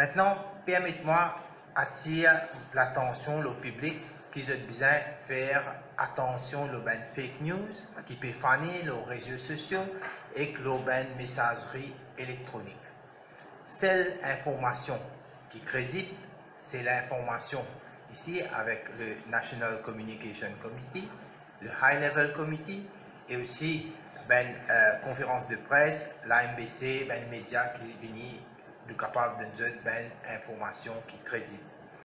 Maintenant, permettez-moi attirer l'attention au public qui a besoin de faire attention aux fake news qui peut faner les réseaux sociaux et aux messagerie électronique. Seule information qui est crédible, c'est l'information ici avec le National Communication Committee, le High Level Committee et aussi ben, euh, conférence de presse, l'AMBC, ben, médias qui viennent capable de nous donner ben, information qui est.